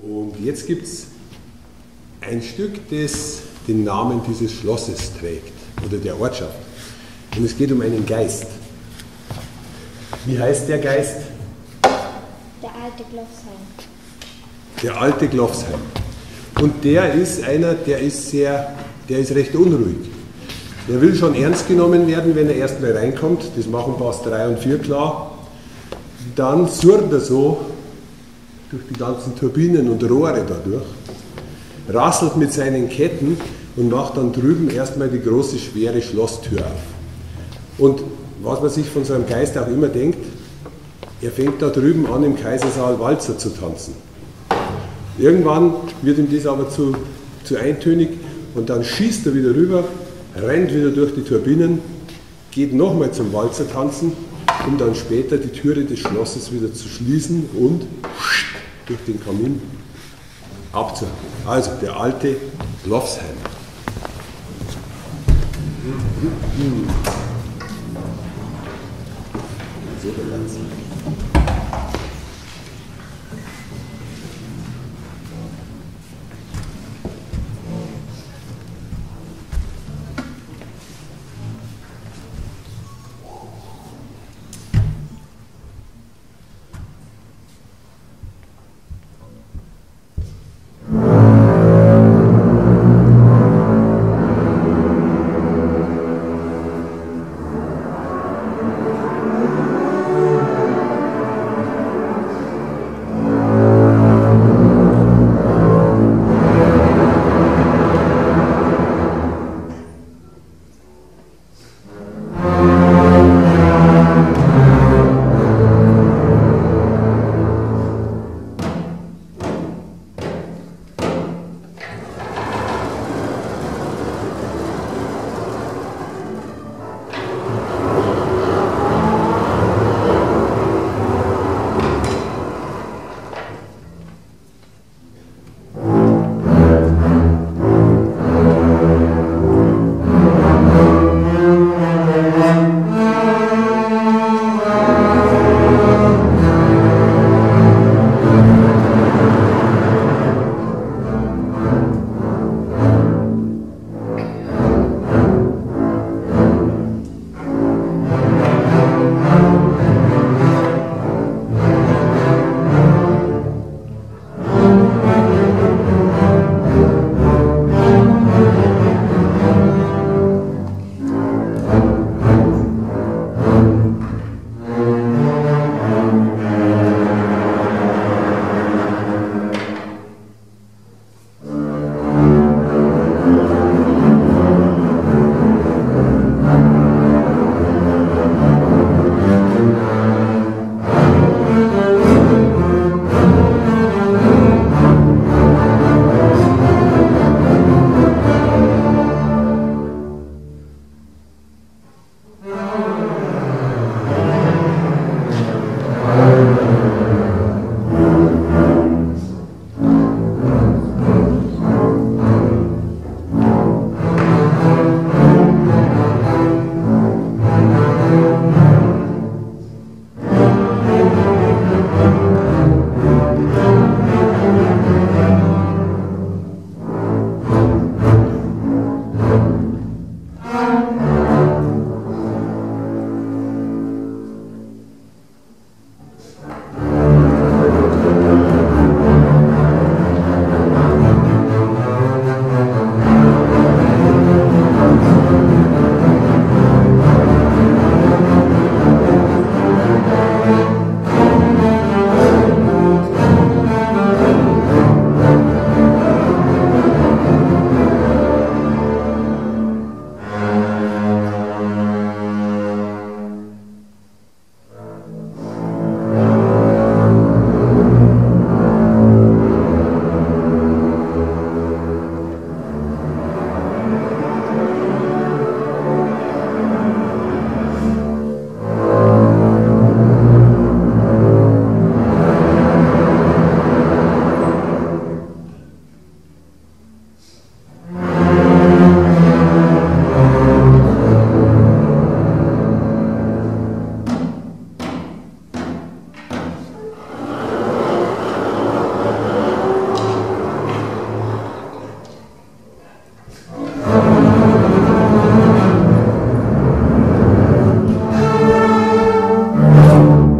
Und jetzt gibt es ein Stück, das den Namen dieses Schlosses trägt oder der Ortschaft. Und es geht um einen Geist. Wie heißt der Geist? Der alte Glofsheim. Der alte Glofsheim. Und der ist einer, der ist sehr, der ist recht unruhig. Der will schon ernst genommen werden, wenn er erst mal reinkommt. Das machen Pass 3 und 4 klar. Dann surrt er so durch die ganzen Turbinen und Rohre dadurch, rasselt mit seinen Ketten und macht dann drüben erstmal die große, schwere Schlosstür auf. Und was man sich von seinem Geist auch immer denkt, er fängt da drüben an, im Kaisersaal Walzer zu tanzen. Irgendwann wird ihm das aber zu, zu eintönig und dann schießt er wieder rüber, rennt wieder durch die Turbinen, geht nochmal zum Walzer tanzen, um dann später die Türe des Schlosses wieder zu schließen und durch den Kamin abzuhauen. Also der alte Lofsheim. So der ganze. you.